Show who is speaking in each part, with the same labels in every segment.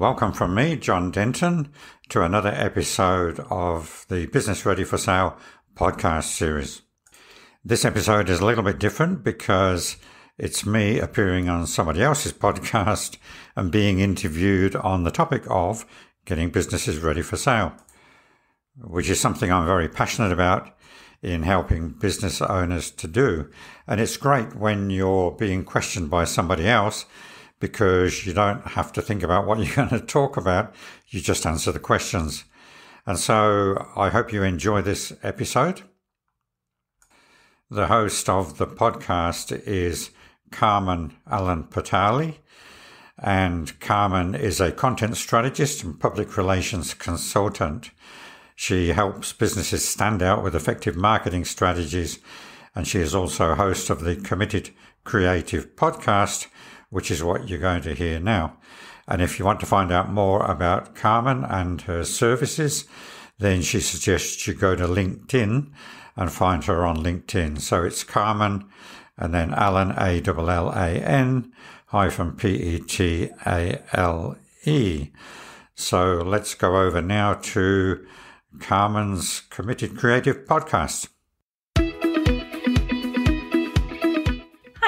Speaker 1: welcome from me, John Denton, to another episode of the Business Ready for Sale podcast series. This episode is a little bit different because it's me appearing on somebody else's podcast and being interviewed on the topic of getting businesses ready for sale, which is something I'm very passionate about in helping business owners to do. And it's great when you're being questioned by somebody else because you don't have to think about what you're going to talk about. You just answer the questions. And so I hope you enjoy this episode. The host of the podcast is Carmen Allan Petale. And Carmen is a content strategist and public relations consultant. She helps businesses stand out with effective marketing strategies. And she is also host of the Committed Creative podcast, which is what you're going to hear now. And if you want to find out more about Carmen and her services, then she suggests you go to LinkedIn and find her on LinkedIn. So it's Carmen and then Allen, A L L A N hyphen P E T A L E. So let's go over now to Carmen's Committed Creative podcast.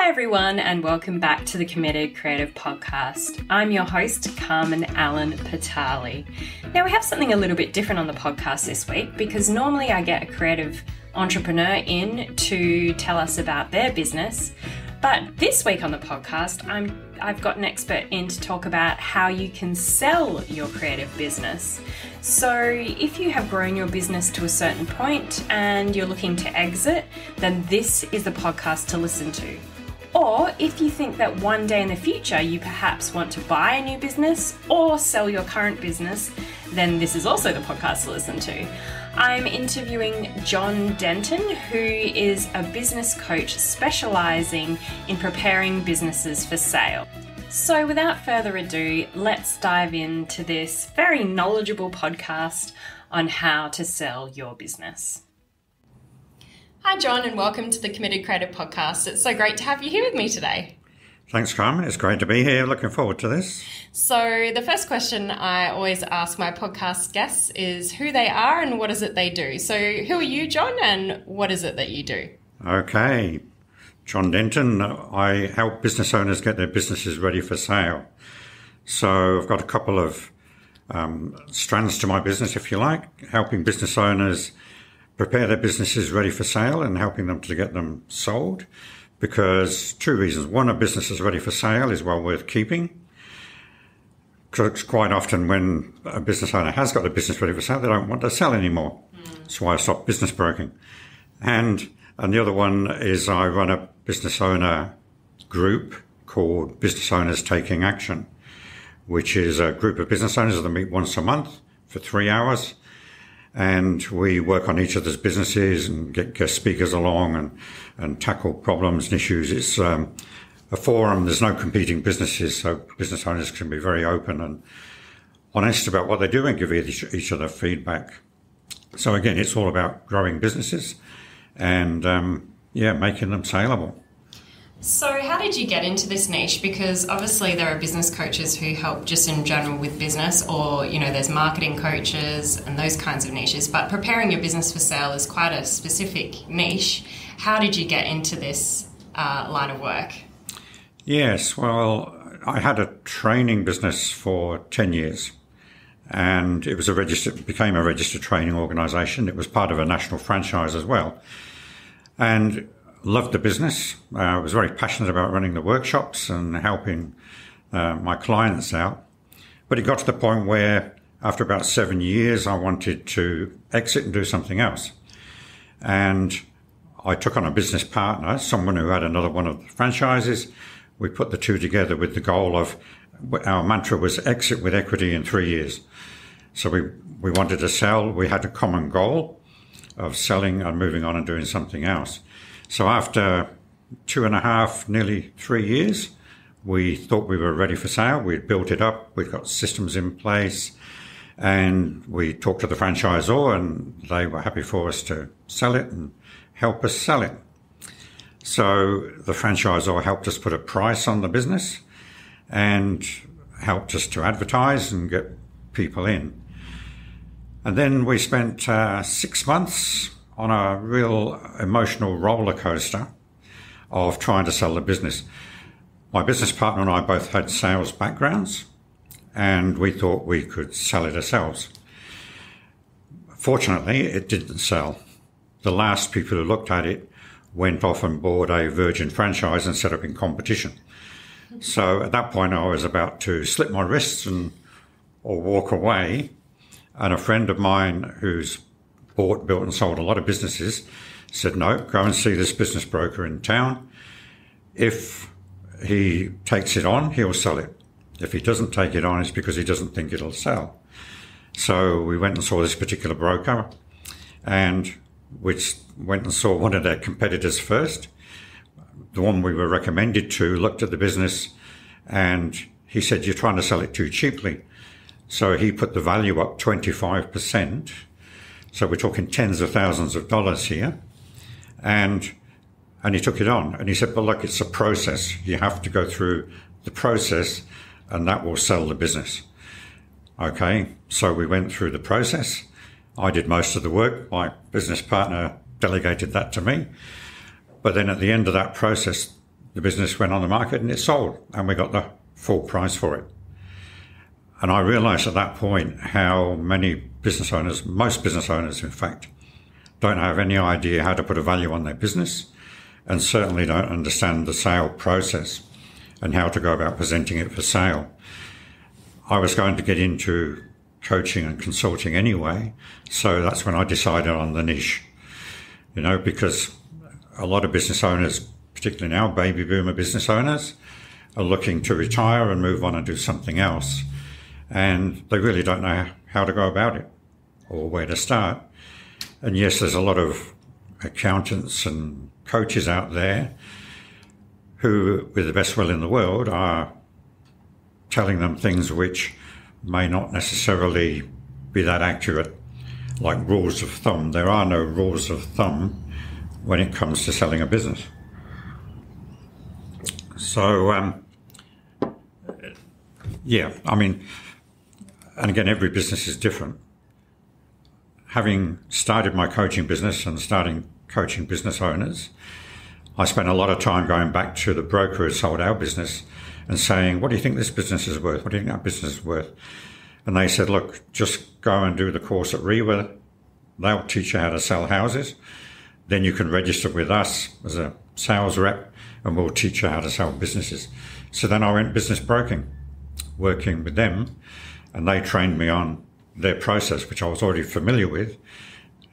Speaker 2: Everyone, and welcome back to the Committed Creative Podcast. I'm your host, Carmen Allan Petale. Now, we have something a little bit different on the podcast this week because normally I get a creative entrepreneur in to tell us about their business. But this week on the podcast, I'm I've got an expert in to talk about how you can sell your creative business. So, if you have grown your business to a certain point and you're looking to exit, then this is the podcast to listen to. Or if you think that one day in the future you perhaps want to buy a new business or sell your current business, then this is also the podcast to listen to. I'm interviewing John Denton, who is a business coach specializing in preparing businesses for sale. So, without further ado, let's dive into this very knowledgeable podcast on how to sell your business. Hi, John, and welcome to the Committed Creative Podcast. It's so great to have you here with me today.
Speaker 1: Thanks, Carmen. It's great to be here. Looking forward to this.
Speaker 2: So, the first question I always ask my podcast guests is who they are and what is it they do. So, who are you, John, and what is it that you do?
Speaker 1: Okay. John Denton. I help business owners get their businesses ready for sale. So, I've got a couple of um, strands to my business, if you like, helping business owners prepare their businesses ready for sale and helping them to get them sold because two reasons. One, a business is ready for sale is well worth keeping. Because quite often when a business owner has got the business ready for sale, they don't want to sell anymore. Mm. That's why I stopped business broking. And, and the other one is I run a business owner group called Business Owners Taking Action, which is a group of business owners that meet once a month for three hours and we work on each other's businesses and get guest speakers along and, and tackle problems and issues. It's um, a forum. There's no competing businesses, so business owners can be very open and honest about what they do and give each, each other feedback. So again, it's all about growing businesses and um, yeah, making them saleable.
Speaker 2: So, how did you get into this niche? Because obviously, there are business coaches who help just in general with business, or you know, there's marketing coaches and those kinds of niches. But preparing your business for sale is quite a specific niche. How did you get into this uh, line of work?
Speaker 1: Yes, well, I had a training business for 10 years and it was a registered, became a registered training organization. It was part of a national franchise as well. And loved the business. Uh, I was very passionate about running the workshops and helping uh, my clients out. But it got to the point where, after about seven years, I wanted to exit and do something else. And I took on a business partner, someone who had another one of the franchises. We put the two together with the goal of our mantra was exit with equity in three years. So we, we wanted to sell. We had a common goal of selling and moving on and doing something else. So after two and a half, nearly three years, we thought we were ready for sale. We'd built it up. We'd got systems in place and we talked to the franchisor and they were happy for us to sell it and help us sell it. So the franchisor helped us put a price on the business and helped us to advertise and get people in. And then we spent uh, six months on a real emotional roller coaster of trying to sell the business. My business partner and I both had sales backgrounds, and we thought we could sell it ourselves. Fortunately, it didn't sell. The last people who looked at it went off and bought a Virgin franchise and set up in competition. So at that point, I was about to slip my wrists and or walk away. And a friend of mine who's bought, built, and sold a lot of businesses said, "No, go and see this business broker in town. If he takes it on, he'll sell it. If he doesn't take it on, it's because he doesn't think it'll sell." So we went and saw this particular broker, and which went and saw one of their competitors first. The one we were recommended to looked at the business and he said, You're trying to sell it too cheaply. So he put the value up 25%. So we're talking tens of thousands of dollars here. And and he took it on and he said, Well, look, it's a process. You have to go through the process and that will sell the business. Okay. So we went through the process. I did most of the work. My business partner delegated that to me. But then at the end of that process, the business went on the market and it sold, and we got the full price for it. And I realized at that point how many business owners, most business owners, in fact, don't have any idea how to put a value on their business and certainly don't understand the sale process and how to go about presenting it for sale. I was going to get into coaching and consulting anyway, so that's when I decided on the niche you know, because a lot of business owners, particularly now baby boomer business owners, are looking to retire and move on and do something else. And they really don't know how to go about it or where to start. And yes, there's a lot of accountants and coaches out there who, with the best will in the world, are telling them things which may not necessarily be that accurate like rules of thumb. There are no rules of thumb when it comes to selling a business. So, um, yeah, I mean, and again, every business is different. Having started my coaching business and starting coaching business owners, I spent a lot of time going back to the broker who sold our business and saying, What do you think this business is worth? What do you think our business is worth? And they said, look, just go and do the course at REIWA. They'll teach you how to sell houses. Then you can register with us as a sales rep and we'll teach you how to sell businesses. So then I went business broking, working with them and they trained me on their process, which I was already familiar with,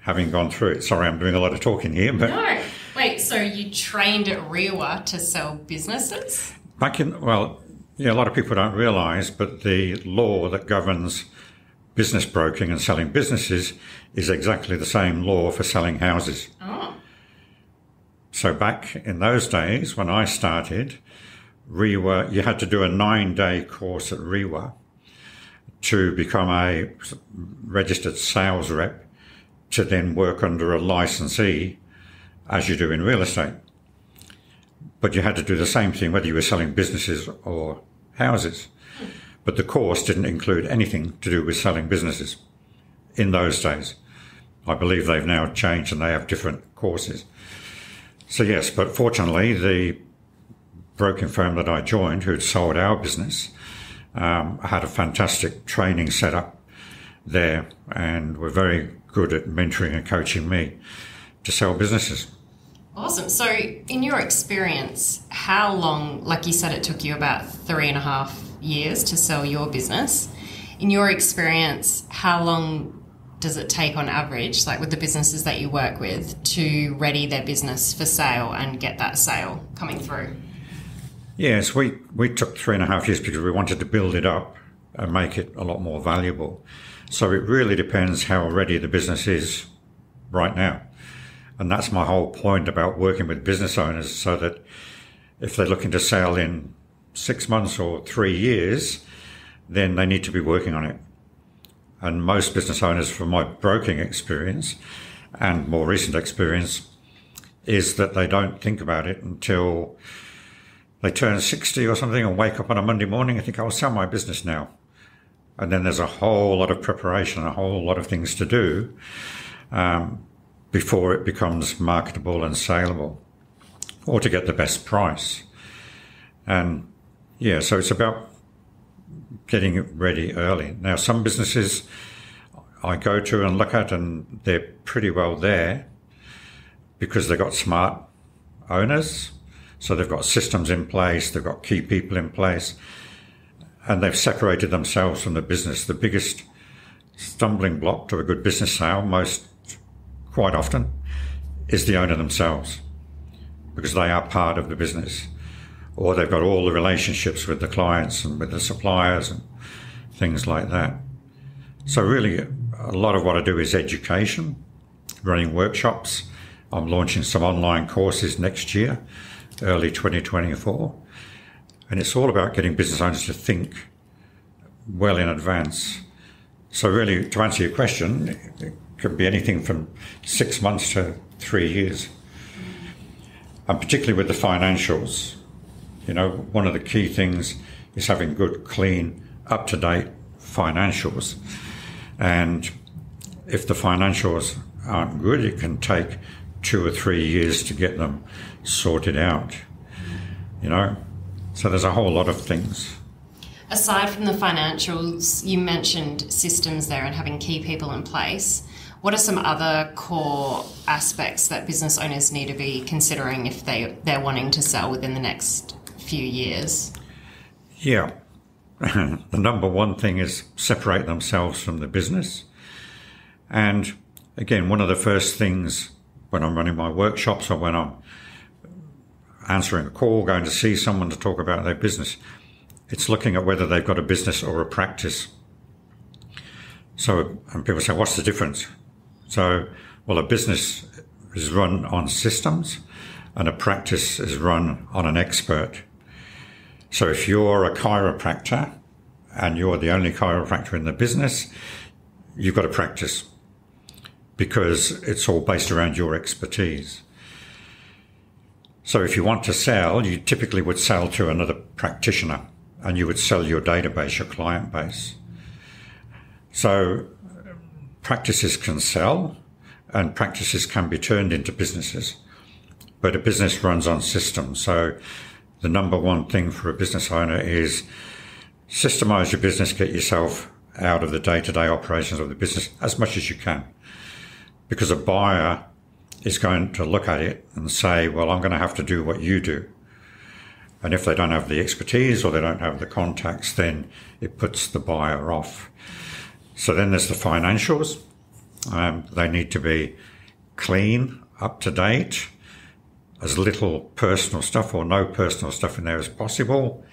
Speaker 1: having gone through it. Sorry, I'm doing a lot of talking here, but.
Speaker 2: No. Wait, so you trained at REIWA to sell businesses?
Speaker 1: Back in, well, yeah, a lot of people don't realise, but the law that governs business broking and selling businesses is exactly the same law for selling houses.
Speaker 2: Oh.
Speaker 1: So back in those days when I started, REIWA, you had to do a nine day course at REIWA to become a registered sales rep to then work under a licensee as you do in real estate. But you had to do the same thing whether you were selling businesses or houses. But the course didn't include anything to do with selling businesses in those days. I believe they've now changed and they have different courses. So, yes, but fortunately, the broking firm that I joined, who'd sold our business, um, had a fantastic training setup there and were very good at mentoring and coaching me to sell businesses.
Speaker 2: Awesome. So, in your experience, how long, like you said, it took you about three and a half years to sell your business. In your experience, how long does it take on average, like with the businesses that you work with, to ready their business for sale and get that sale coming through?
Speaker 1: Yes, we, we took three and a half years because we wanted to build it up and make it a lot more valuable. So it really depends how ready the business is right now. And that's my whole point about working with business owners so that if they're looking to sell in six months or three years, then they need to be working on it. And most business owners, from my broking experience and more recent experience, is that they don't think about it until they turn 60 or something and wake up on a Monday morning and think, I'll sell my business now. And then there's a whole lot of preparation, a whole lot of things to do um, before it becomes marketable and saleable or to get the best price. And yeah, so it's about getting it ready early. Now, some businesses I go to and look at, and they're pretty well there because they've got smart owners. So they've got systems in place, they've got key people in place, and they've separated themselves from the business. The biggest stumbling block to a good business sale, most quite often, is the owner themselves because they are part of the business or they've got all the relationships with the clients and with the suppliers and things like that. So, really, a lot of what I do is education, running workshops. I'm launching some online courses next year, early 2024. And it's all about getting business owners to think well in advance. So, really, to answer your question, it could be anything from six months to three years. And particularly with the financials, you know, one of the key things is having good, clean, up to date financials. And if the financials aren't good, it can take two or three years to get them sorted out. You know, so there's a whole lot of things.
Speaker 2: Aside from the financials, you mentioned systems there and having key people in place. What are some other core aspects that business owners need to be considering if they, they're wanting to sell within the next few years?
Speaker 1: Yeah. the number one thing is separate themselves from the business. And again, one of the first things when I'm running my workshops or when I'm answering a call, going to see someone to talk about their business, it's looking at whether they've got a business or a practice. So, and people say, what's the difference? So, well, a business is run on systems and a practice is run on an expert. So if you're a chiropractor and you're the only chiropractor in the business, you've got to practice because it's all based around your expertise. So if you want to sell, you typically would sell to another practitioner and you would sell your database, your client base. So practices can sell and practices can be turned into businesses, but a business runs on systems. So the number one thing for a business owner is systemize your business, get yourself out of the day to day operations of the business as much as you can. Because a buyer is going to look at it and say, well, I'm going to have to do what you do. And if they don't have the expertise or they don't have the contacts, then it puts the buyer off. So then there's the financials. Um, they need to be clean, up to date, as little personal stuff or no personal stuff in there as possible.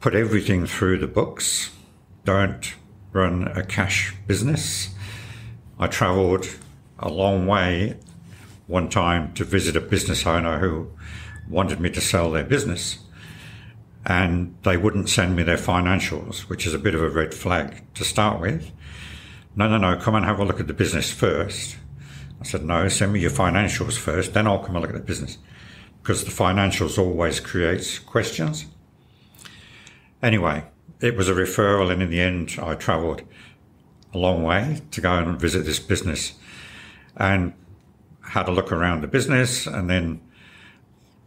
Speaker 1: Put everything through the books. Don't run a cash business. I travelled a long way one time to visit a business owner who wanted me to sell their business. And they wouldn't send me their financials, which is a bit of a red flag to start with. No, no, no, come and have a look at the business first. I said, no, send me your financials first, then I'll come and look at the business. Because the financials always creates questions. Anyway, it was a referral, and in the end, I travelled a long way to go and visit this business and had a look around the business. And then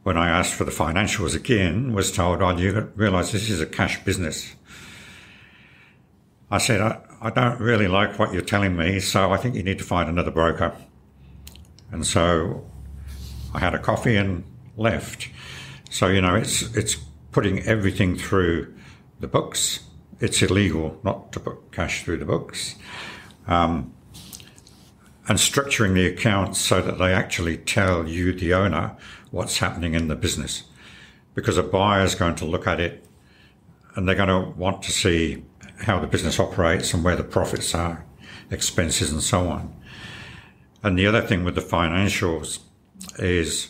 Speaker 1: when I asked for the financials again, was told, oh, you realise this is a cash business. I said, I, I don't really like what you're telling me, so I think you need to find another broker. And so I had a coffee and left. So, you know, it's, it's putting everything through the books. It's illegal not to put cash through the books. Um, and structuring the accounts so that they actually tell you, the owner, what's happening in the business. Because a buyer is going to look at it and they're going to want to see how the business operates and where the profits are, expenses, and so on. And the other thing with the financials is,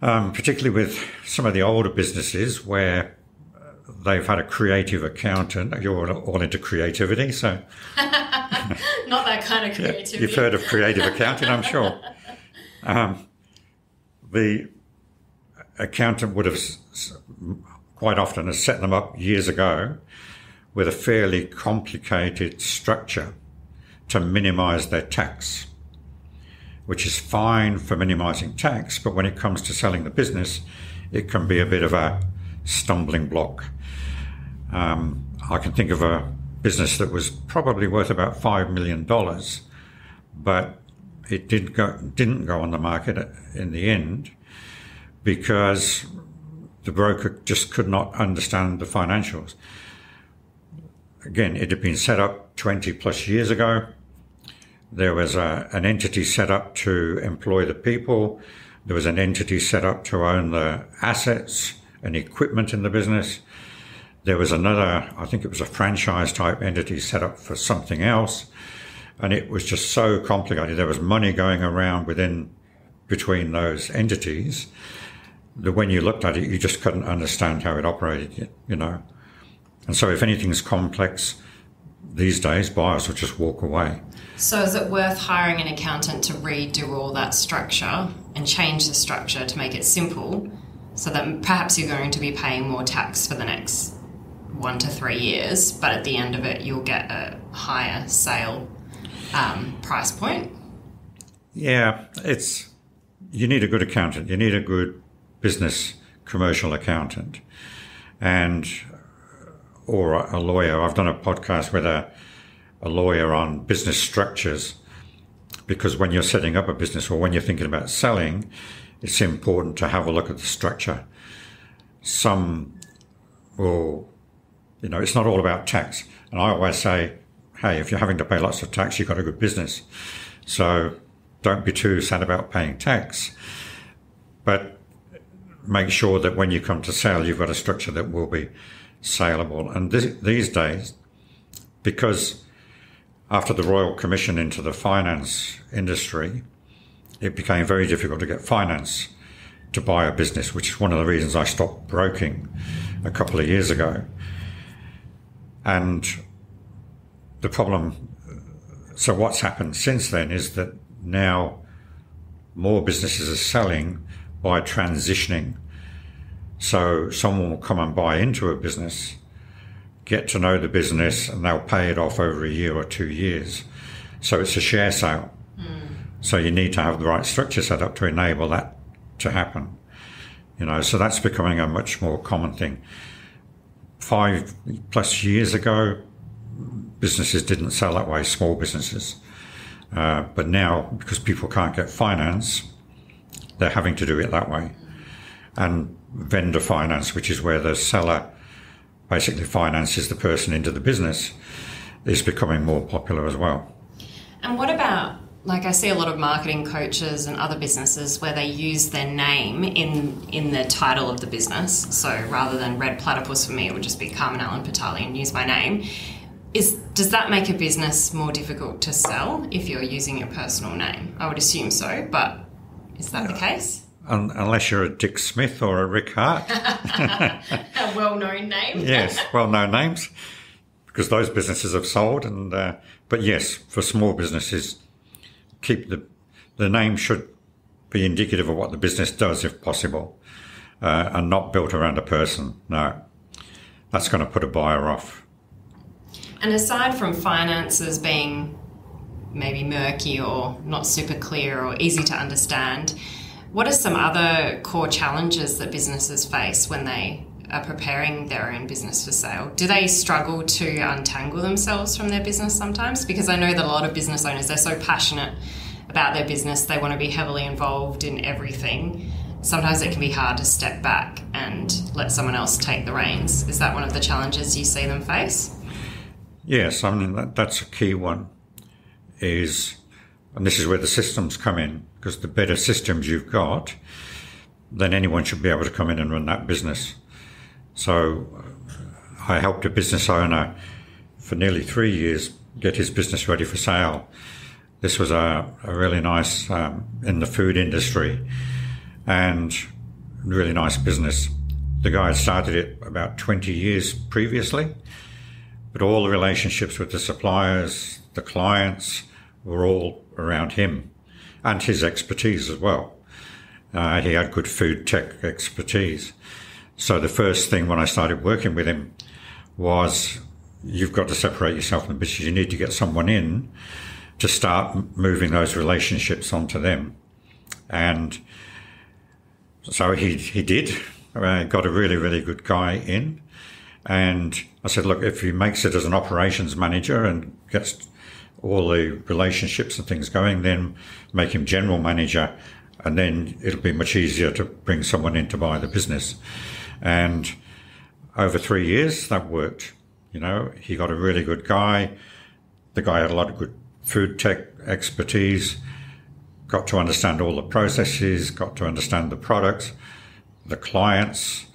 Speaker 1: um, particularly with some of the older businesses where they've had a creative accountant, you're all into creativity, so.
Speaker 2: Not that kind of creativity.
Speaker 1: Yeah, you've heard of creative accounting, I'm sure. Um, the accountant would have quite often has set them up years ago with a fairly complicated structure to minimize their tax, which is fine for minimizing tax, but when it comes to selling the business, it can be a bit of a stumbling block. Um, I can think of a business that was probably worth about $5 million, but it did go, didn't go on the market in the end because the broker just could not understand the financials. Again, it had been set up 20 plus years ago. There was a, an entity set up to employ the people. There was an entity set up to own the assets and equipment in the business. There was another, I think it was a franchise type entity set up for something else. And it was just so complicated. There was money going around within, between those entities that when you looked at it, you just couldn't understand how it operated, you know. And so if anything's complex these days, buyers will just walk away.
Speaker 2: So is it worth hiring an accountant to redo all that structure and change the structure to make it simple so that perhaps you're going to be paying more tax for the next one to three years, but at the end of it, you'll get a higher sale um, price point.
Speaker 1: Yeah, it's you need a good accountant. You need a good business commercial accountant, and or a lawyer. I've done a podcast with a a lawyer on business structures because when you're setting up a business or when you're thinking about selling, it's important to have a look at the structure. Some will, you know, it's not all about tax. And I always say, hey, if you're having to pay lots of tax, you've got a good business. So don't be too sad about paying tax. But make sure that when you come to sell, you've got a structure that will be saleable. And this, these days, because after the Royal Commission into the finance industry, it became very difficult to get finance to buy a business, which is one of the reasons I stopped broking a couple of years ago. And the problem, so what's happened since then is that now more businesses are selling by transitioning. So someone will come and buy into a business, get to know the business, and they'll pay it off over a year or two years. So it's a share sale. Hmm. So you need to have the right structure set up to enable that to happen. You know, so that's becoming a much more common thing. Five plus years ago, businesses didn't sell that way, small businesses. Uh, but now, because people can't get finance, they're having to do it that way. And vendor finance, which is where the seller basically finances the person into the business, is becoming more popular as well.
Speaker 2: And what about like I see a lot of marketing coaches and other businesses where they use their name in in the title of the business. So rather than Red Platypus for me, it would just be Carmen Allan Petale and use my name. Is does that make a business more difficult to sell if you're using your personal name? I would assume so, but is that the case?
Speaker 1: unless you're a Dick Smith or a Rick Hart.
Speaker 2: a well-known name.
Speaker 1: yes, well-known names, because those businesses have sold. And uh, but yes, for small businesses, keep the the name should be indicative of what the business does, if possible, uh, and not built around a person. No, that's going to put a buyer off.
Speaker 2: And aside from finances being maybe murky or not super clear or easy to understand, what are some other core challenges that businesses face when they are preparing their own business for sale, do they struggle to untangle themselves from their business sometimes? Because I know that a lot of business owners, they're so passionate about their business, they want to be heavily involved in everything. Sometimes it can be hard to step back and let someone else take the reins. Is that one of the challenges you see them face?
Speaker 1: Yes, I mean, that, that's a key one. Is, and this is where the systems come in, because the better systems you've got, then anyone should be able to come in and run that business. So I helped a business owner for nearly three years get his business ready for sale. This was a, a really nice um, in the food industry and really nice business. The guy had started it about 20 years previously, but all the relationships with the suppliers, the clients were all around him and his expertise as well. Uh, he had good food tech expertise. So the first thing when I started working with him was you've got to separate yourself from the business. You need to get someone in to start moving those relationships onto them. And so he, he did. Uh, got a really, really good guy in. And I said, look, if he makes it as an operations manager and gets all the relationships and things going, then make him general manager. And then it'll be much easier to bring someone in to buy the business. And over three years, that worked. You know, he got a really good guy. The guy had a lot of good food tech expertise, got to understand all the processes, got to understand the products, the clients,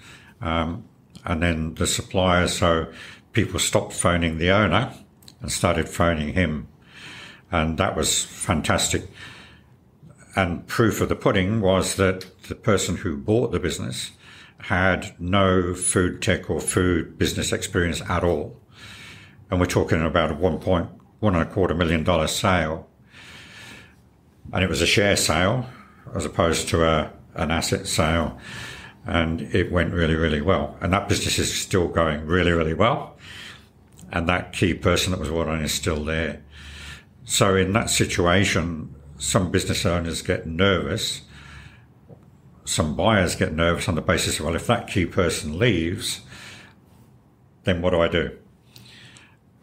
Speaker 1: um, and then the suppliers. So people stopped phoning the owner and started phoning him. And that was fantastic. And proof of the pudding was that the person who bought the business had no food tech or food business experience at all. And we're talking about a one point one and a quarter million dollar sale. And it was a share sale as opposed to a, an asset sale. And it went really, really well. And that business is still going really, really well. And that key person that was brought is still there. So in that situation, some business owners get nervous some buyers get nervous on the basis of, well, if that key person leaves, then what do I do?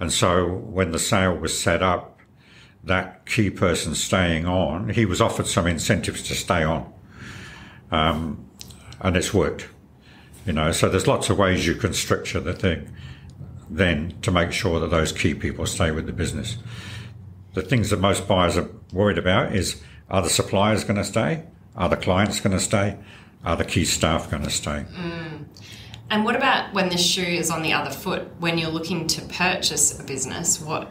Speaker 1: And so when the sale was set up, that key person staying on, he was offered some incentives to stay on. Um, and it's worked. You know, so there's lots of ways you can structure the thing then to make sure that those key people stay with the business. The things that most buyers are worried about is are the suppliers going to stay? Are the clients going to stay? Are the key staff going to stay?
Speaker 2: Mm. And what about when the shoe is on the other foot? When you're looking to purchase a business, what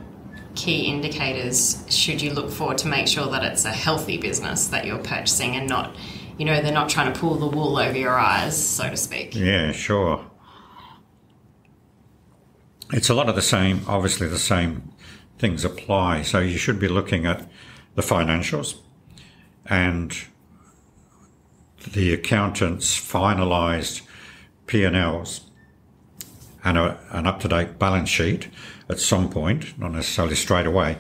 Speaker 2: key indicators should you look for to make sure that it's a healthy business that you're purchasing and not, you know, they're not trying to pull the wool over your eyes, so to speak?
Speaker 1: Yeah, sure. It's a lot of the same, obviously, the same things apply. So you should be looking at the financials and the accountants finalised P&Ls and a, an up-to-date balance sheet at some point, not necessarily straight away,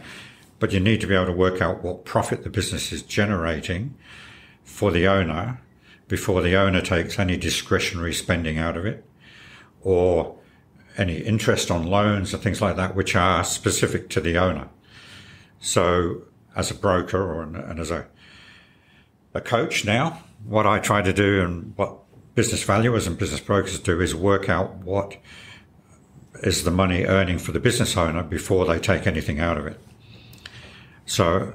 Speaker 1: but you need to be able to work out what profit the business is generating for the owner before the owner takes any discretionary spending out of it or any interest on loans and things like that, which are specific to the owner. So as a broker or and as a, a coach now, what I try to do and what business valuers and business brokers do is work out what is the money earning for the business owner before they take anything out of it. So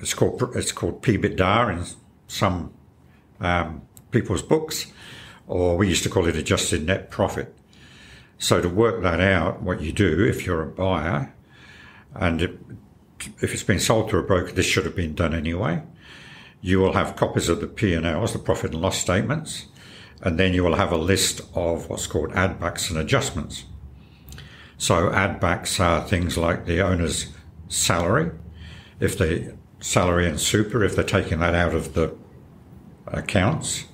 Speaker 1: it's called it's called PBITDA in some um, people's books, or we used to call it adjusted net profit. So to work that out, what you do if you're a buyer, and if it's been sold to a broker, this should have been done anyway you will have copies of the P&Ls, the profit and loss statements, and then you will have a list of what's called add backs and adjustments. So add backs are things like the owner's salary, if the salary and super, if they're taking that out of the accounts,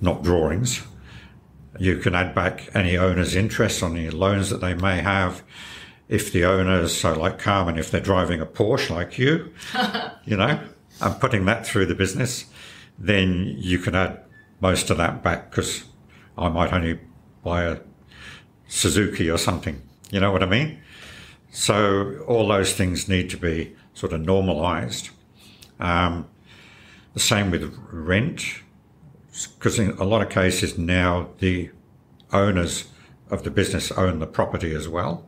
Speaker 1: not drawings. You can add back any owner's interest on any loans that they may have. If the owners, so like Carmen, if they're driving a Porsche like you, you know, and putting that through the business, then you can add most of that back because I might only buy a Suzuki or something. You know what I mean? So all those things need to be sort of normalized. Um, the same with rent, because in a lot of cases now the owners of the business own the property as well,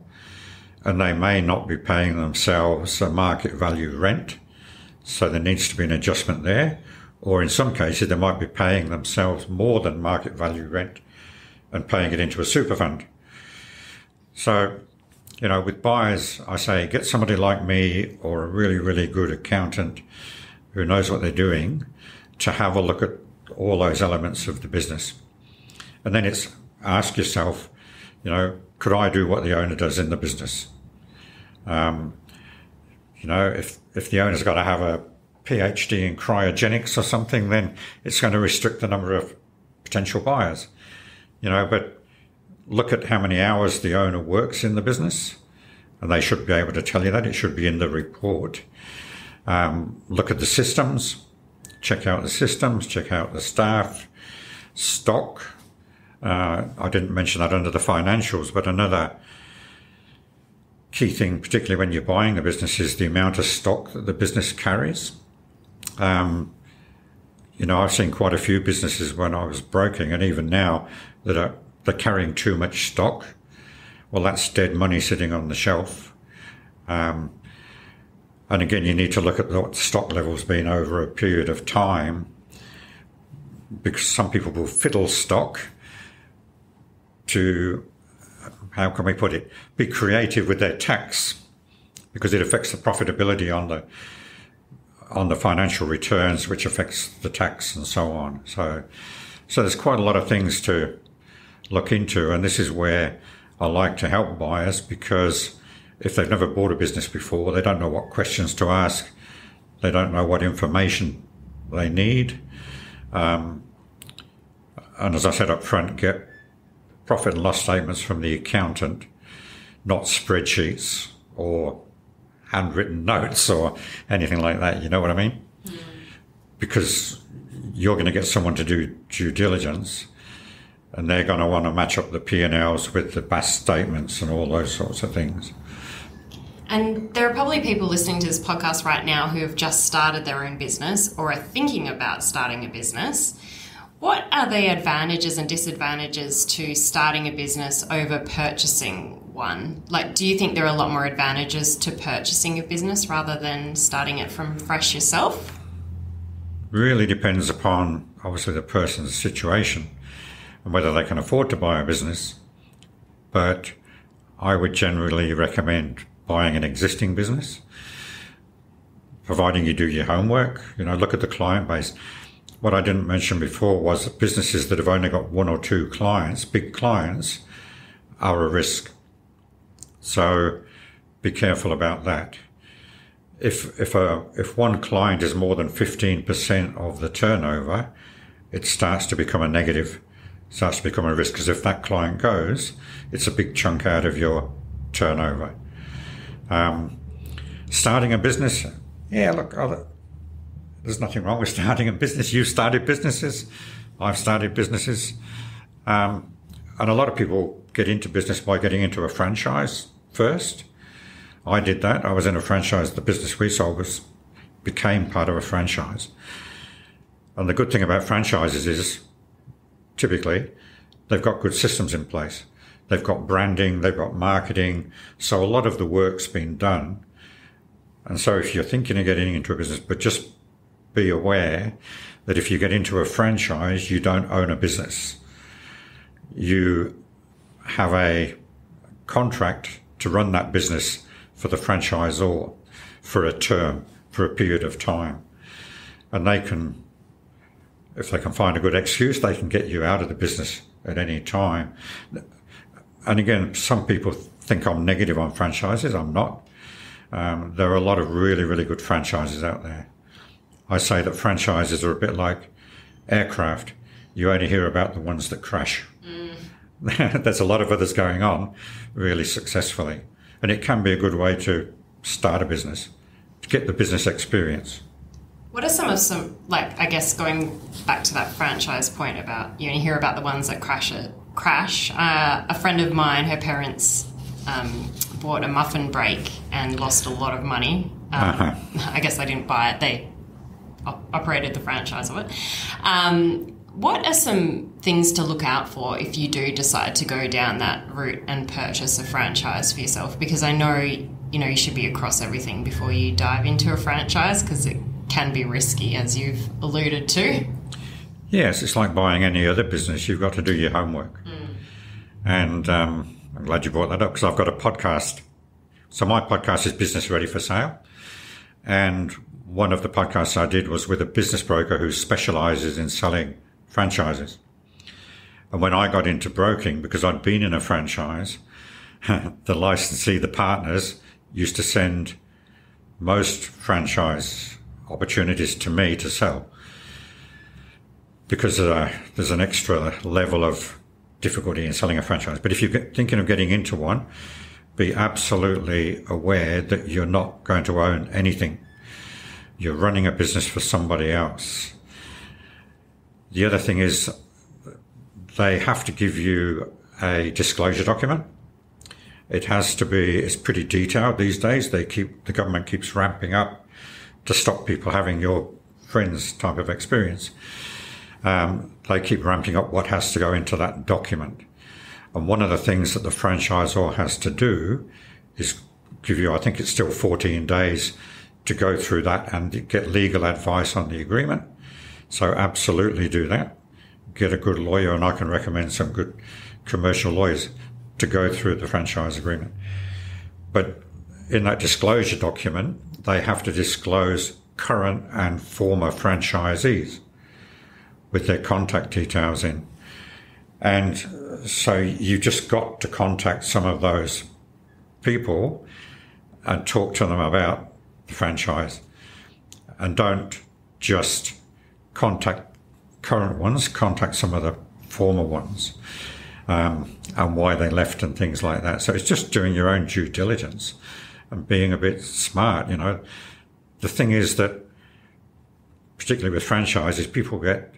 Speaker 1: and they may not be paying themselves a market value rent. So there needs to be an adjustment there. Or in some cases, they might be paying themselves more than market value rent and paying it into a super fund. So, you know, with buyers, I say get somebody like me or a really, really good accountant who knows what they're doing to have a look at all those elements of the business. And then it's ask yourself, you know, could I do what the owner does in the business? Um, you know, if, if the owner's got to have a PhD in cryogenics or something, then it's going to restrict the number of potential buyers. You know, but look at how many hours the owner works in the business, and they should be able to tell you that. It should be in the report. Um, look at the systems, check out the systems, check out the staff, stock. Uh, I didn't mention that under the financials, but another key thing, particularly when you're buying a business, is the amount of stock that the business carries. Um, you know, I've seen quite a few businesses when I was broking, and even now that are they're carrying too much stock. Well, that's dead money sitting on the shelf. Um, and again, you need to look at what stock levels been over a period of time, because some people will fiddle stock to how can we put it, be creative with their tax? Because it affects the profitability on the on the financial returns, which affects the tax and so on. So, so there's quite a lot of things to look into, and this is where I like to help buyers because if they've never bought a business before, they don't know what questions to ask, they don't know what information they need, um, and as I said up front, get profit and loss statements from the accountant, not spreadsheets or handwritten notes or anything like that. You know what I mean? Mm. Because you're going to get someone to do due diligence and they're going to want to match up the P&Ls with the BAS statements and all those sorts of things.
Speaker 2: And there are probably people listening to this podcast right now who have just started their own business or are thinking about starting a business. What are the advantages and disadvantages to starting a business over purchasing one? Like, do you think there are a lot more advantages to purchasing a business rather than starting it from fresh yourself?
Speaker 1: Really depends upon obviously the person's situation and whether they can afford to buy a business. But I would generally recommend buying an existing business, providing you do your homework. You know, look at the client base what I didn't mention before was that businesses that have only got one or two clients, big clients, are a risk. So be careful about that. If, if, a, if one client is more than 15% of the turnover, it starts to become a negative, starts to become a risk because if that client goes, it's a big chunk out of your turnover. Um, starting a business, yeah, look, there's nothing wrong with starting a business. You've started businesses. I've started businesses. Um, and a lot of people get into business by getting into a franchise first. I did that. I was in a franchise. The business we sold was became part of a franchise. And the good thing about franchises is typically they've got good systems in place. They've got branding, they've got marketing. So a lot of the work's been done. And so if you're thinking of getting into a business, but just be aware that if you get into a franchise, you don't own a business. You have a contract to run that business for the franchisor for a term, for a period of time. And they can, if they can find a good excuse, they can get you out of the business at any time. And again, some people think I'm negative on franchises. I'm not. Um, there are a lot of really, really good franchises out there. I say that franchises are a bit like aircraft. You only hear about the ones that crash. Mm. There's a lot of others going on really successfully. And it can be a good way to start a business, to get the business experience.
Speaker 2: What are some of some, like, I guess going back to that franchise point about, you only hear about the ones that crash it, crash. Uh, a friend of mine, her parents um, bought a muffin break and lost a lot of money. Um, uh-huh. I guess they didn't buy it. They operated the franchise of it. Um, what are some things to look out for if you do decide to go down that route and purchase a franchise for yourself? Because I know you know you should be across everything before you dive into a franchise because it can be risky, as you've alluded to.
Speaker 1: Yes, it's like buying any other business. You've got to do your homework, mm. and um, I'm glad you brought that up because I've got a podcast. So my podcast is Business Ready for Sale, and one of the podcasts I did was with a business broker who specializes in selling franchises. And when I got into broking, because I'd been in a franchise, the licensee, the partners, used to send most franchise opportunities to me to sell because uh, there's an extra level of difficulty in selling a franchise. But if you're thinking of getting into one, be absolutely aware that you're not going to own anything. You're running a business for somebody else. The other thing is they have to give you a disclosure document. It has to be, it's pretty detailed these days. They keep, the government keeps ramping up to stop people having your friends type of experience. Um, they keep ramping up what has to go into that document. And one of the things that the franchisor has to do is give you, I think it's still 14 days to go through that and get legal advice on the agreement. So absolutely do that. Get a good lawyer, and I can recommend some good commercial lawyers to go through the franchise agreement. But in that disclosure document, they have to disclose current and former franchisees with their contact details in. And so you just got to contact some of those people and talk to them about franchise. And don't just contact current ones, contact some of the former ones um, and why they left and things like that. So it's just doing your own due diligence and being a bit smart. You know, the thing is that, particularly with franchises, people get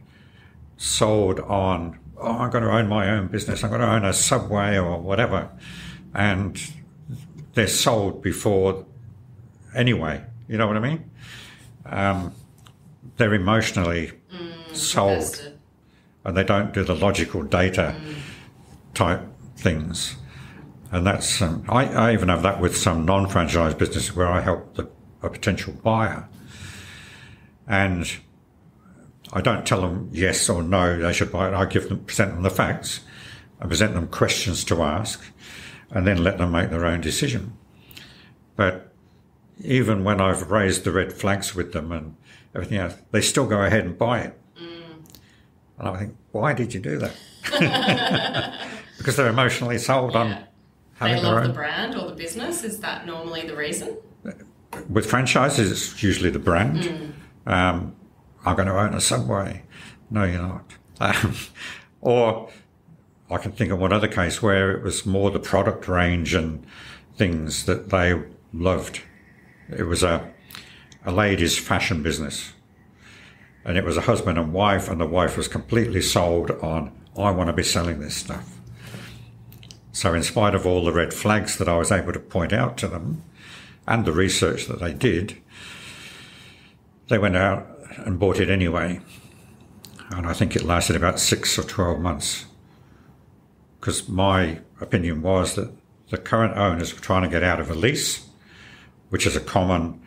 Speaker 1: sold on, oh, I'm going to own my own business. I'm going to own a subway or whatever. And they're sold before anyway. You know what I mean? Um, they're emotionally mm, sold invested. and they don't do the logical data mm. type things. And that's, um, I, I, even have that with some non franchise businesses where I help the, a potential buyer. And I don't tell them yes or no they should buy it. I give them, present them the facts, I present them questions to ask, and then let them make their own decision. But even when I've raised the red flags with them and everything else, they still go ahead and buy it. Mm. And I think, why did you do that? because they're emotionally sold yeah. on
Speaker 2: having they love their own. the brand or the business. Is that normally the reason?
Speaker 1: With franchises, it's usually the brand. Mm. Um, I'm going to own a subway. No, you're not. Um, or I can think of one other case where it was more the product range and things that they loved. It was a, a ladies' fashion business. And it was a husband and wife, and the wife was completely sold on, I want to be selling this stuff. So, in spite of all the red flags that I was able to point out to them and the research that they did, they went out and bought it anyway. And I think it lasted about six or 12 months. Because my opinion was that the current owners were trying to get out of a lease, which is a common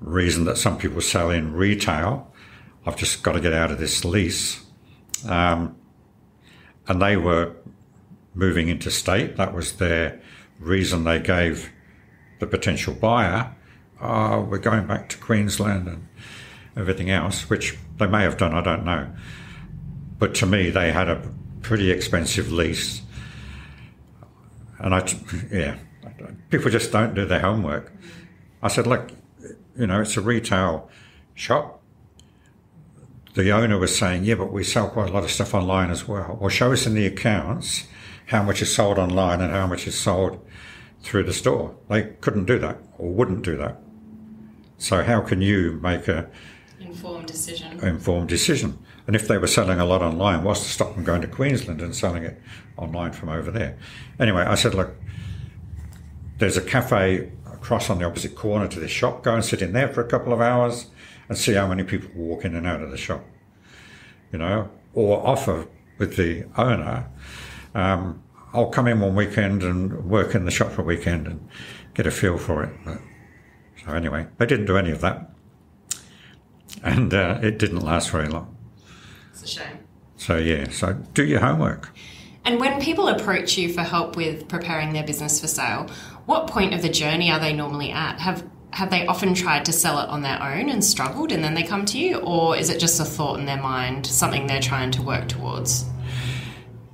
Speaker 1: reason that some people sell in retail. I've just got to get out of this lease. Um, and they were moving into state. That was their reason they gave the potential buyer. Oh, we're going back to Queensland and everything else, which they may have done, I don't know. But to me, they had a pretty expensive lease. And I, yeah, people just don't do their homework. I said, look, you know, it's a retail shop. The owner was saying, yeah, but we sell quite a lot of stuff online as well. Well, show us in the accounts how much is sold online and how much is sold through the store. They couldn't do that or wouldn't do that. So how can you make a
Speaker 2: informed decision.
Speaker 1: Informed decision. And if they were selling a lot online, what's to stop them going to Queensland and selling it online from over there? Anyway, I said, look, there's a cafe across on the opposite corner to this shop. Go and sit in there for a couple of hours and see how many people walk in and out of the shop. You know, or offer with the owner, um, I'll come in one weekend and work in the shop for a weekend and get a feel for it. But, so anyway, they didn't do any of that and uh, it didn't last very long.
Speaker 2: It's a shame.
Speaker 1: So yeah, so do your homework.
Speaker 2: And when people approach you for help with preparing their business for sale, what point of the journey are they normally at? Have have they often tried to sell it on their own and struggled and then they come to you or is it just a thought in their mind something they're trying to work towards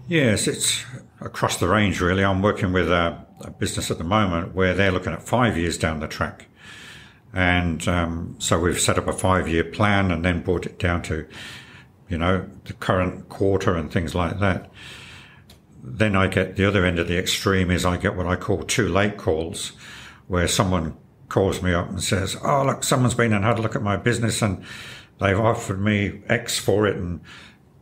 Speaker 1: yes it's across the range really i'm working with a, a business at the moment where they're looking at five years down the track And um, so we've set up a five year plan and then brought it down to, you know, the current quarter and things like that. Then I get the other end of the extreme is I get what I call too late calls where someone calls me up and says, Oh, look, someone's been and had a look at my business and they've offered me X for it and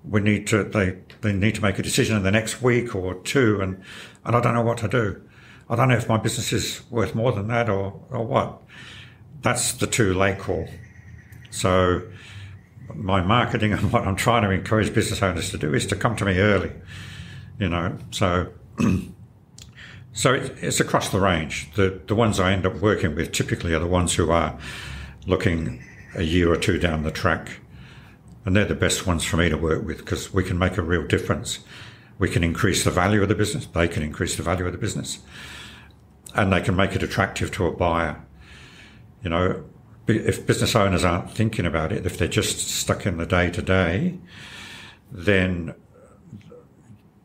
Speaker 1: we need to, they, they need to make a decision in the next week or two and, and I don't know what to do. I don't know if my business is worth more than that or, or what. That's the too late call. So my marketing and what I'm trying to encourage business owners to do is to come to me early, you know, so So it's across the range. The the ones I end up working with typically are the ones who are looking a year or two down the track, and they're the best ones for me to work with because we can make a real difference. We can increase the value of the business. They can increase the value of the business, and they can make it attractive to a buyer. You know, if business owners aren't thinking about it, if they're just stuck in the day to day, then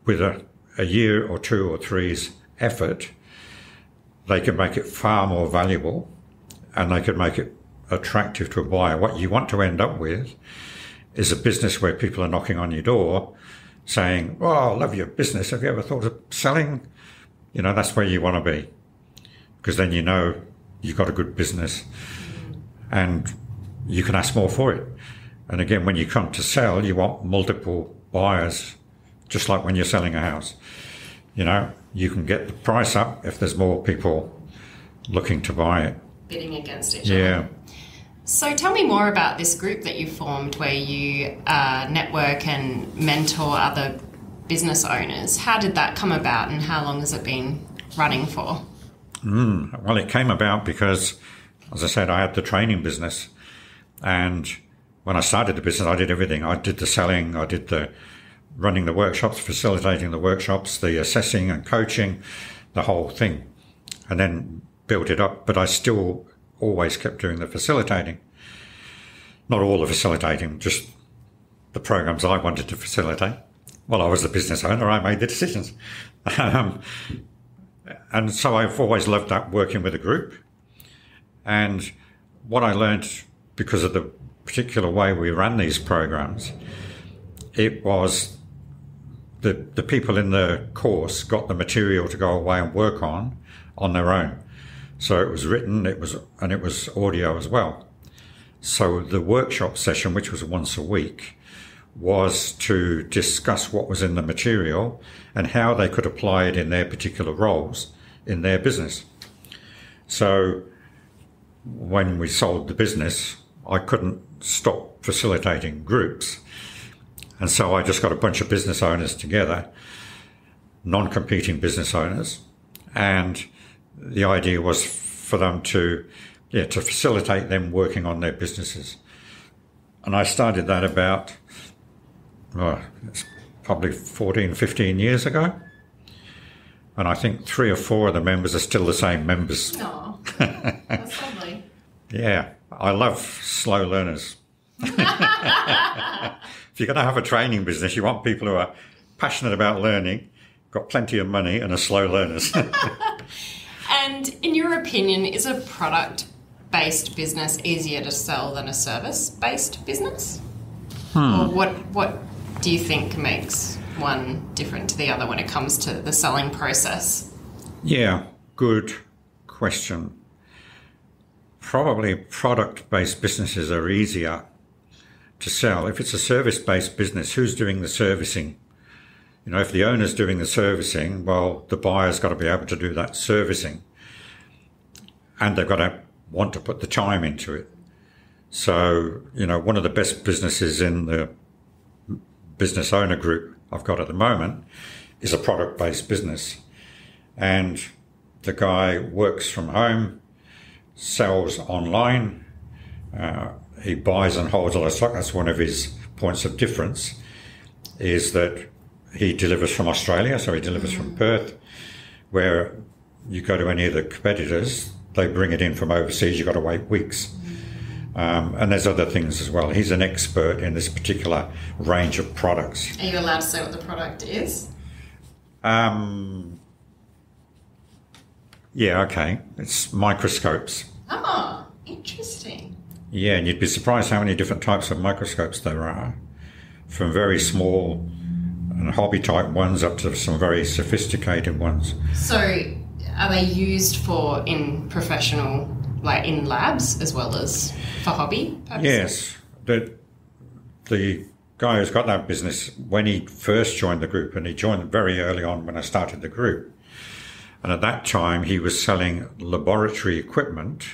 Speaker 1: with a, a year or two or three's effort, they can make it far more valuable and they can make it attractive to a buyer. What you want to end up with is a business where people are knocking on your door saying, Oh, I love your business. Have you ever thought of selling? You know, that's where you want to be because then you know you've got a good business and you can ask more for it. And again, when you come to sell, you want multiple buyers, just like when you're selling a house. You know, you can get the price up if there's more people looking to buy it.
Speaker 2: Bidding against each
Speaker 1: Yeah.
Speaker 2: other. So tell me more about this group that you formed where you uh, network and mentor other business owners. How did that come about and how long has it been running for?
Speaker 1: Well, it came about because, as I said, I had the training business. And when I started the business, I did everything. I did the selling, I did the running the workshops, facilitating the workshops, the assessing and coaching, the whole thing, and then built it up. But I still always kept doing the facilitating. Not all the facilitating, just the programs I wanted to facilitate. Well, I was the business owner, I made the decisions. Um, and so I've always loved that working with a group. And what I learned because of the particular way we ran these programs, it was the, the people in the course got the material to go away and work on on their own. So it was written, it was, and it was audio as well. So the workshop session, which was once a week, was to discuss what was in the material and how they could apply it in their particular roles in their business. So when we sold the business, I couldn't stop facilitating groups. And so I just got a bunch of business owners together, non competing business owners. And the idea was for them to, yeah, to facilitate them working on their businesses. And I started that about, oh, it's probably 14, 15 years ago. And I think three or four of the members are still the same members.
Speaker 2: Oh, that's lovely.
Speaker 1: Yeah, I love slow learners. if you're going to have a training business, you want people who are passionate about learning, got plenty of money, and are slow learners.
Speaker 2: And in your opinion, is a product based business easier to sell than a service based business? Hmm. Or what what do you think makes one different to the other when it comes to the selling process?
Speaker 1: yeah, good question. Probably product based businesses are easier to sell. If it's a service based business, who's doing the servicing? You know, if the owner's doing the servicing, well, the buyer's got to be able to do that servicing. And they've got to want to put the time into it. So, you know, one of the best businesses in the business owner group I've got at the moment is a product based business. And the guy works from home, sells online, uh, he buys and holds a lot of stock. That's one of his points of difference is that he delivers from Australia, so he delivers from Perth, where you go to any of the competitors, they bring it in from overseas, you've got to wait weeks. Um, and there's other things as well. He's an expert in this particular range of products.
Speaker 2: Are you allowed to say what the product is?
Speaker 1: Um, yeah, okay. It's microscopes.
Speaker 2: Ah, Interesting.
Speaker 1: Yeah, and you'd be surprised how many different types of microscopes there are, from very small and hobby type ones up to some very sophisticated ones.
Speaker 2: So, are they used for in professional, like in labs, as well as for hobby? Purposes?
Speaker 1: Yes, the the guy who's got that business when he first joined the group, and he joined very early on when I started the group, and at that time he was selling laboratory equipment,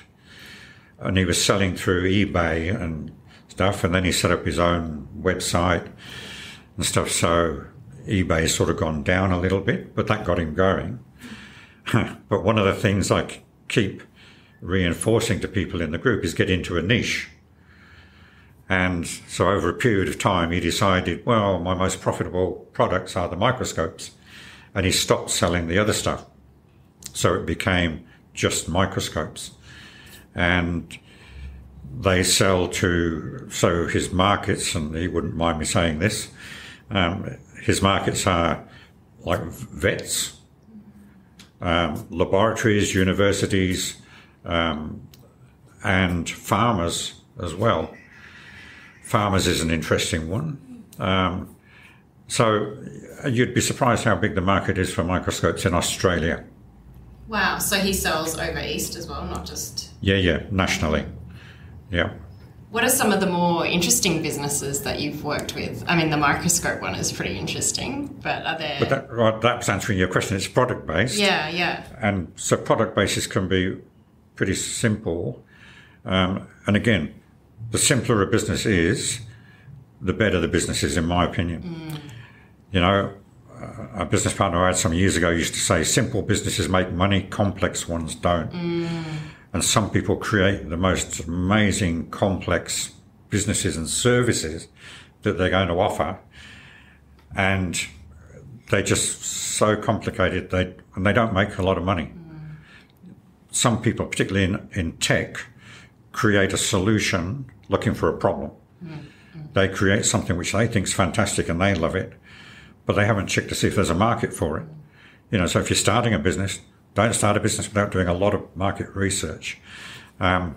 Speaker 1: and he was selling through eBay and stuff, and then he set up his own website and stuff. So eBay sort of gone down a little bit, but that got him going. but one of the things I keep reinforcing to people in the group is get into a niche. And so over a period of time, he decided, well, my most profitable products are the microscopes. And he stopped selling the other stuff. So it became just microscopes. And they sell to, so his markets, and he wouldn't mind me saying this, um, his markets are like vets, um, laboratories, universities, um, and farmers as well. Farmers is an interesting one. Um, so you'd be surprised how big the market is for microscopes in Australia.
Speaker 2: Wow, so he sells over east as well, not just.
Speaker 1: Yeah, yeah, nationally. Yeah.
Speaker 2: What are some of the more interesting businesses that you've worked with? I mean, the microscope one is pretty interesting, but are there.
Speaker 1: But that, well, that's answering your question. It's product based.
Speaker 2: Yeah, yeah.
Speaker 1: And so product basis can be pretty simple. Um, and again, the simpler a business is, the better the business is, in my opinion. Mm. You know, a business partner I had some years ago used to say, simple businesses make money, complex ones don't. Mm. And some people create the most amazing, complex businesses and services that they're going to offer. And they're just so complicated, they, and they don't make a lot of money. Mm. Some people, particularly in, in tech, create a solution looking for a problem. Mm. They create something which they think is fantastic and they love it, but they haven't checked to see if there's a market for it. You know, so if you're starting a business, don't start a business without doing a lot of market research. Um,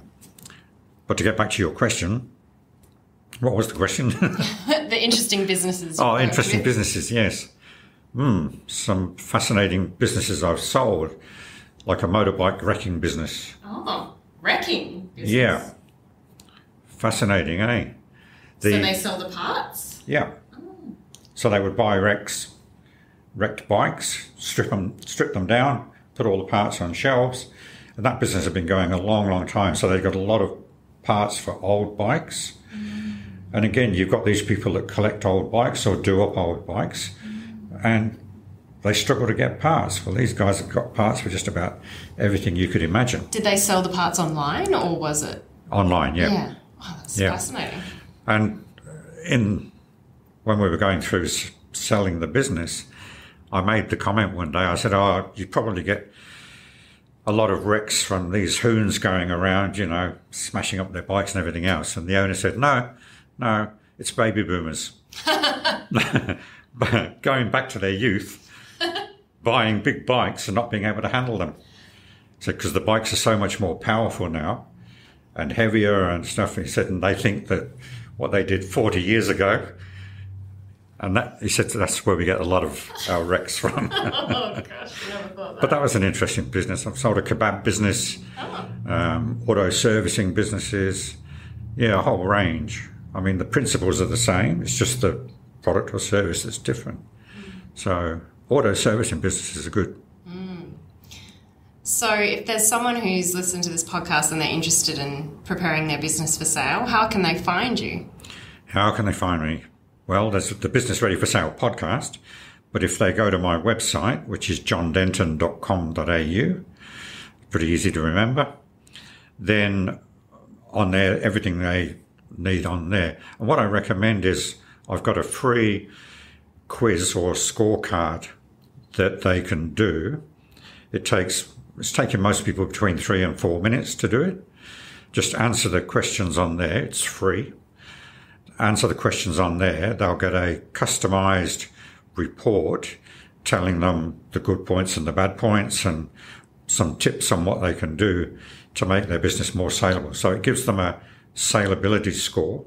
Speaker 1: but to get back to your question, what was the question?
Speaker 2: the interesting businesses.
Speaker 1: Oh, interesting businesses, yes. Hmm, some fascinating businesses I've sold, like a motorbike wrecking business.
Speaker 2: Oh, wrecking business.
Speaker 1: Yeah. Fascinating, eh?
Speaker 2: The, so they sell the parts?
Speaker 1: Yeah. Oh. So they would buy wrecks, wrecked bikes, strip them, strip them down, put all the parts on shelves. And that business had been going a long, long time. So they've got a lot of parts for old bikes. Mm. And again, you've got these people that collect old bikes or do up old bikes. Mm. And they struggle to get parts. Well, these guys have got parts for just about everything you could imagine.
Speaker 2: Did they sell the parts online or was it?
Speaker 1: Online, yeah.
Speaker 2: Yeah. Oh, that's yeah. fascinating.
Speaker 1: And in when we were going through selling the business, I made the comment one day. I said, "Oh, you probably get a lot of wrecks from these hoons going around, you know, smashing up their bikes and everything else." And the owner said, "No, no, it's baby boomers going back to their youth, buying big bikes and not being able to handle them." So, because the bikes are so much more powerful now and heavier and stuff, he said, and they think that what they did 40 years ago and that, he said that's where we get a lot of our wrecks from.
Speaker 2: oh gosh, never thought that.
Speaker 1: But that was an interesting business. I've sold a kebab business, oh. um, auto servicing businesses, yeah, a whole range. I mean, the principles are the same. It's just the product or service that's different. Mm. So, auto servicing businesses are good.
Speaker 2: Mm. So, if there's someone who's listened to this podcast and they're interested in preparing their business for sale, how can they find you?
Speaker 1: How can they find me? Well, there's the Business Ready for Sale podcast. But if they go to my website, which is johndenton.com.au, pretty easy to remember, then on there, everything they need on there. And what I recommend is I've got a free quiz or scorecard that they can do. It takes, it's taking most people between three and four minutes to do it. Just answer the questions on there. It's free answer the questions on there, they'll get a customized report telling them the good points and the bad points and some tips on what they can do to make their business more saleable. So it gives them a saleability score.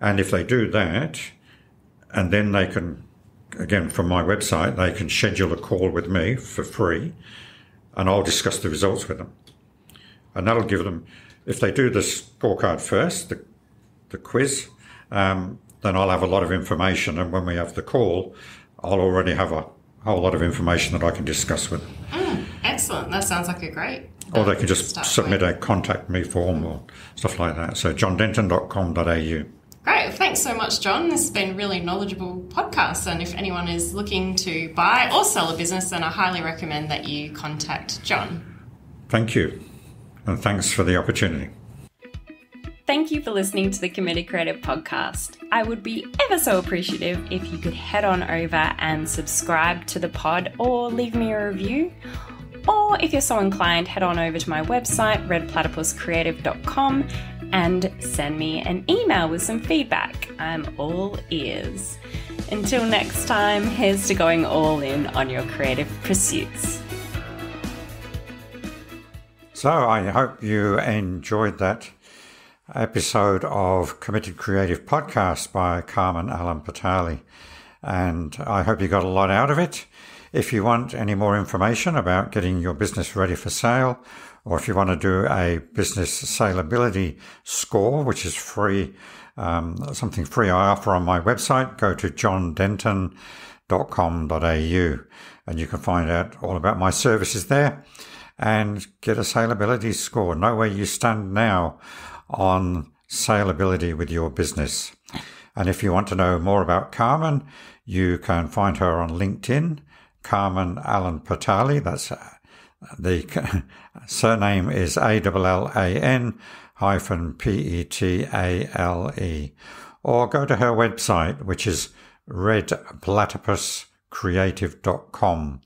Speaker 1: And if they do that, and then they can, again, from my website, they can schedule a call with me for free and I'll discuss the results with them. And that'll give them, if they do the scorecard first, the, the quiz, um, then I'll have a lot of information. And when we have the call, I'll already have a whole lot of information that I can discuss with them.
Speaker 2: Mm, excellent. That sounds like a great.
Speaker 1: Or they can just submit a contact me form or stuff like that. So johndenton.com.au.
Speaker 2: Great. Thanks so much, John. This has been a really knowledgeable podcast. And if anyone is looking to buy or sell a business, then I highly recommend that you contact John.
Speaker 1: Thank you. And thanks for the opportunity.
Speaker 2: Thank you for listening to the Committed Creative podcast. I would be ever so appreciative if you could head on over and subscribe to the pod or leave me a review. Or if you're so inclined, head on over to my website, redplatypuscreative.com and send me an email with some feedback. I'm all ears. Until next time, here's to going all in on your creative pursuits.
Speaker 1: So, I hope you enjoyed that episode of Committed Creative Podcast by Carmen Allan Petale, and I hope you got a lot out of it. If you want any more information about getting your business ready for sale, or if you want to do a business saleability score, which is free, um, something free I offer on my website, go to johndenton.com.au and you can find out all about my services there and get a saleability score. Know where you stand now on saleability with your business. And if you want to know more about Carmen, you can find her on LinkedIn Carmen Allan Petale. That's uh, the surname is A L L A N hyphen P E T A L E. Or go to her website, which is redplatypuscreative.com.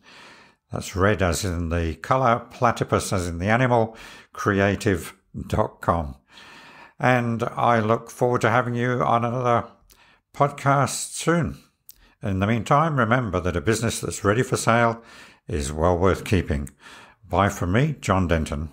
Speaker 1: That's red as in the color, platypus as in the animal, creative.com. And I look forward to having you on another podcast soon. In the meantime, remember that a business that's ready for sale is well worth keeping. Bye from me, John Denton.